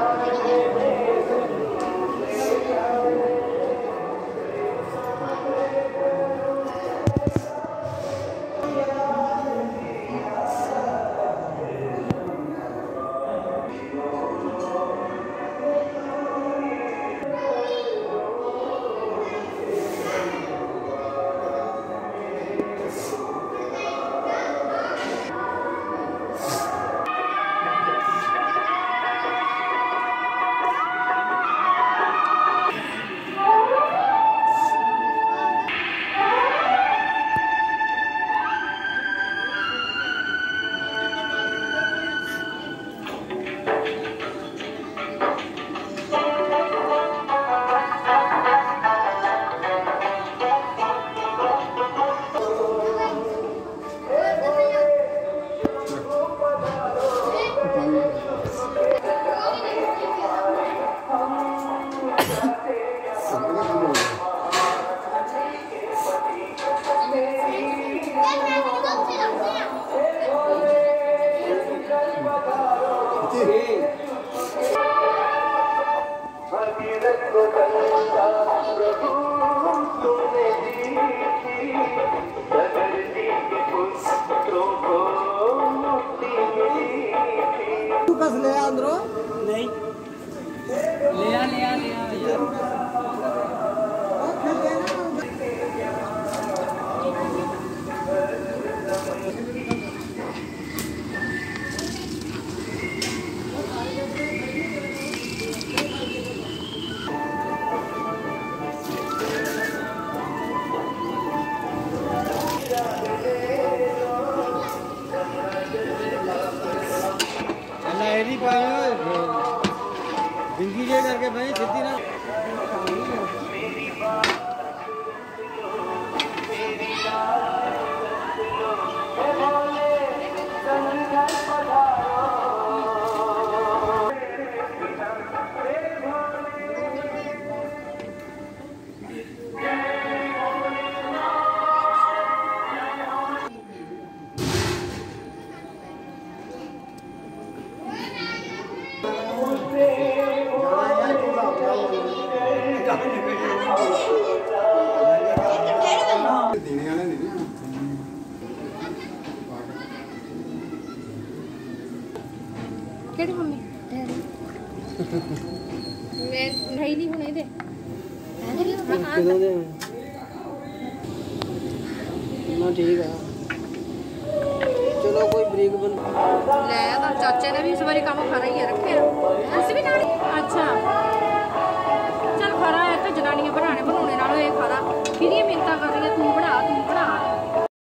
Gracias. Lucas Leandro? Nem. Lea, Lea, Lea. लहरी पाए जे करके भाई सिद्धि ना ਕਿਹੜੀ ਮੰਮੀ ਮੈਂ ਨਹੀਂ ਨਹੀਂ ਹੁਣ ਇਹਦੇ ਕਿਦੋਂ ਦੇ ਨਾ ਠੀਕ ਆ ਚਲੋ ਕੋਈ ਬਰੀਕ ਬੰਦਾ ਲੈ ਤਾਂ ਚਾਚੇ ਨੇ ਵੀ ਇਸ ਵਾਰੀ ਕੰਮ ਖਰਾ ਹੀ ਰੱਖਿਆ ਅਸੀਂ ਵੀ ਨਾਲ беременна.